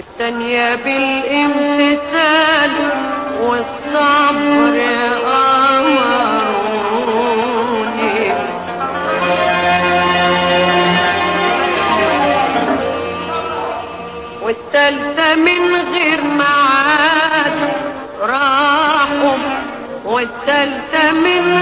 والتانية بالامتثال والصبر أمروني. والتالتة من غير معاد راحوا. والتالتة من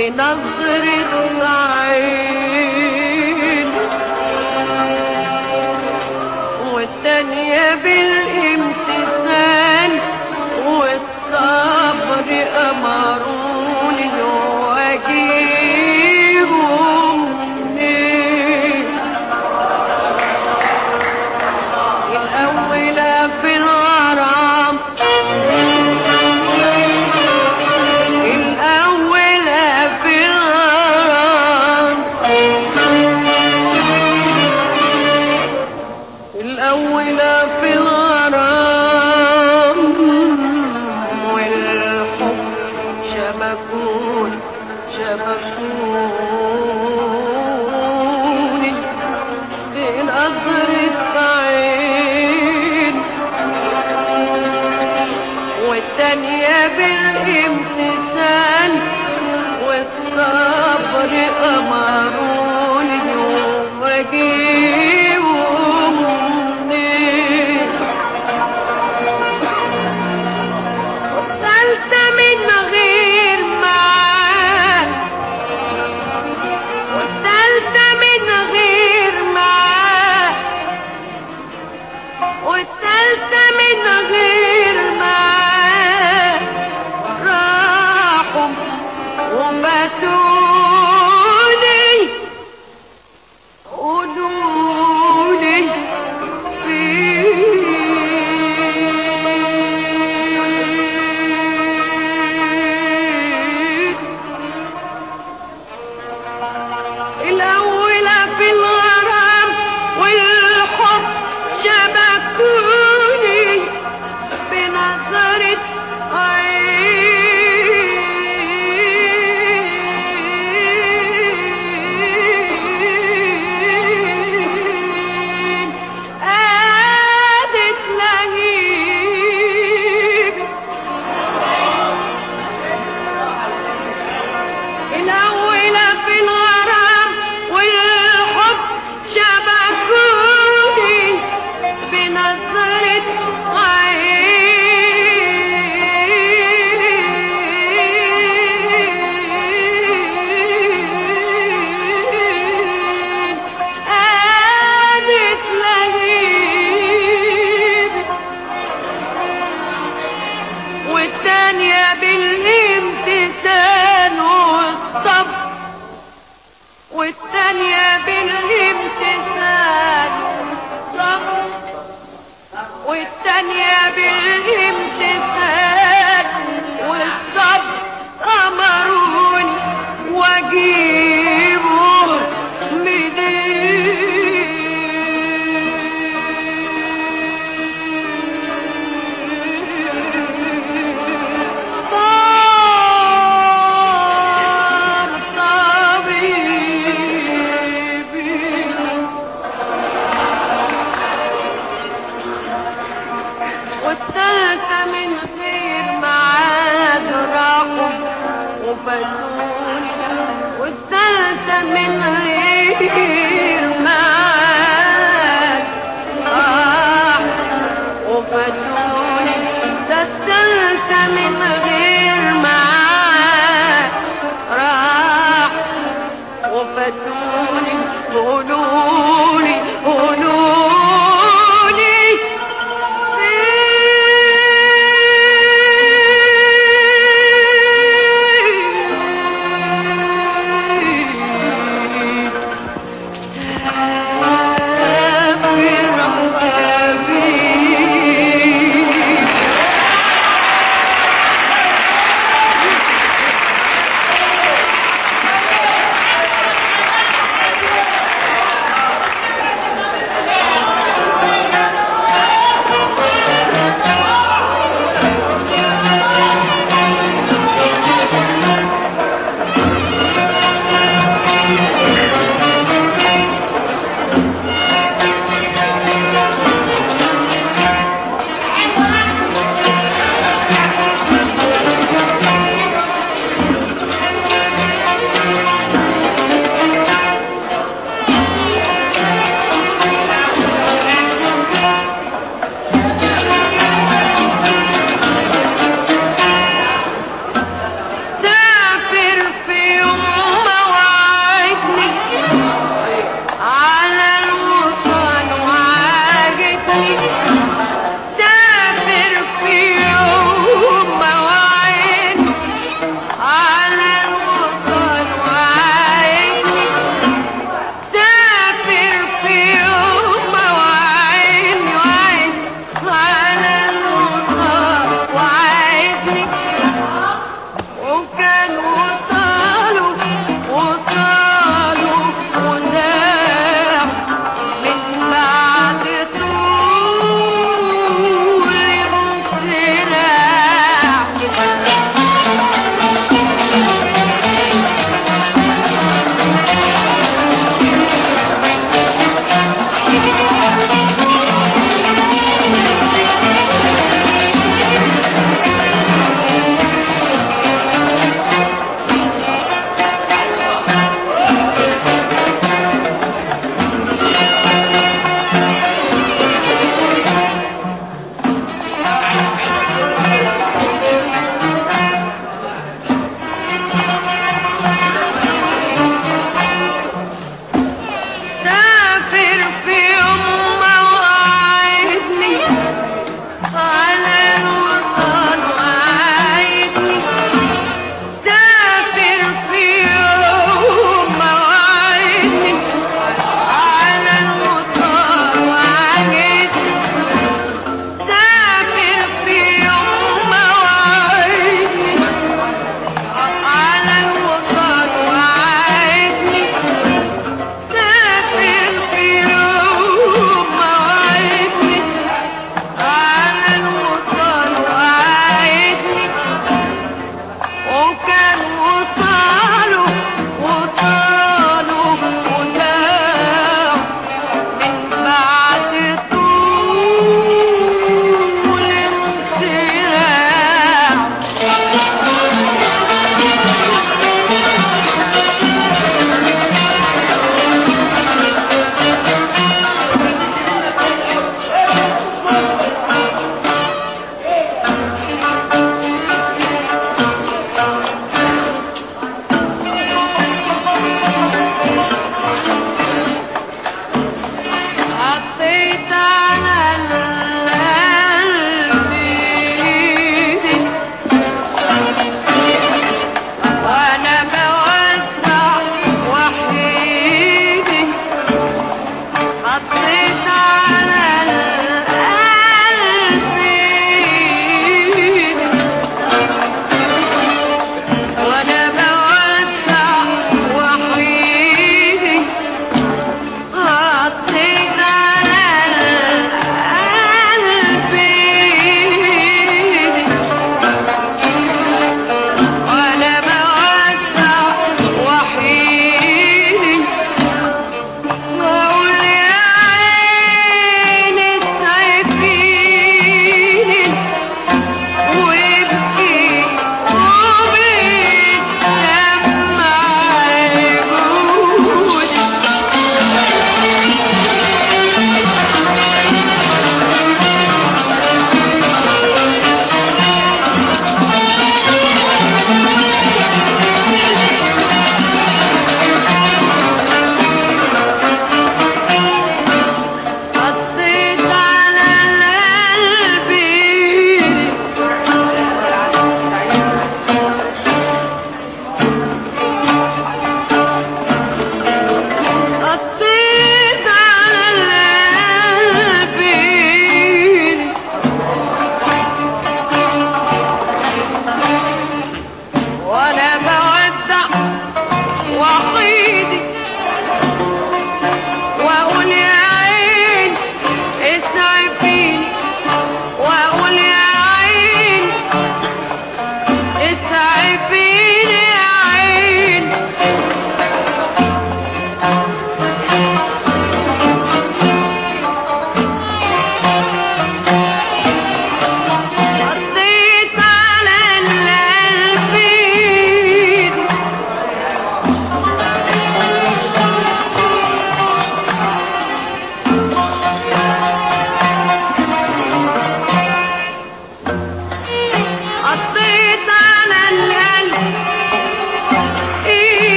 بنظر العين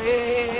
الخير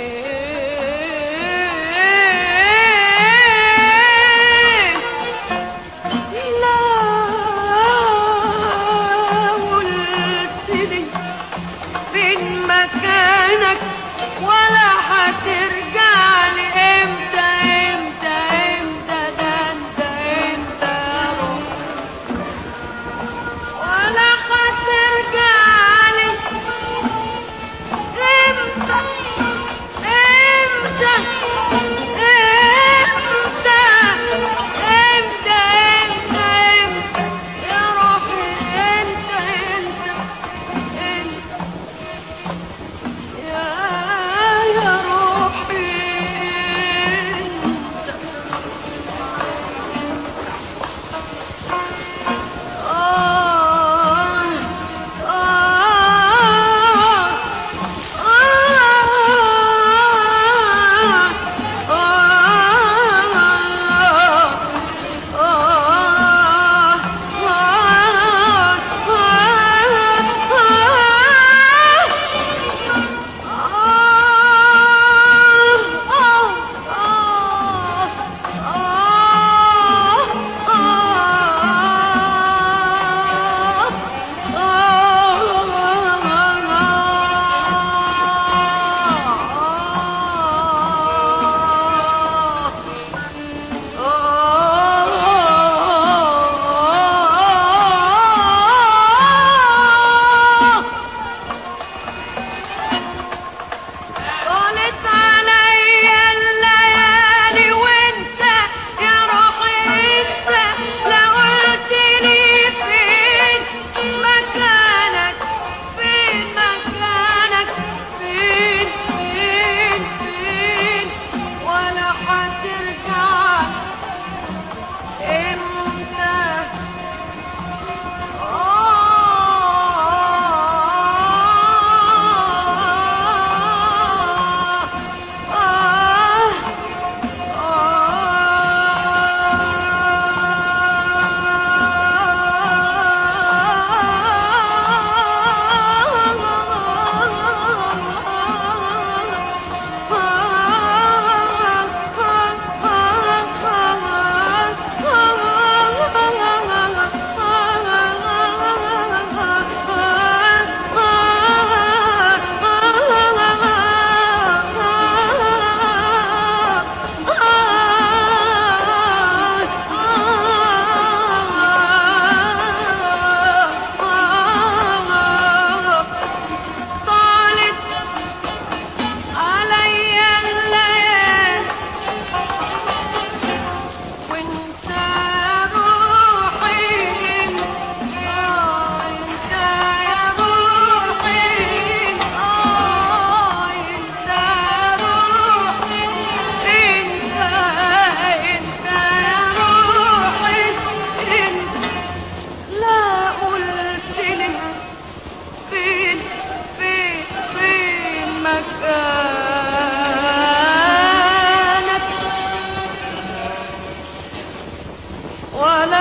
ولا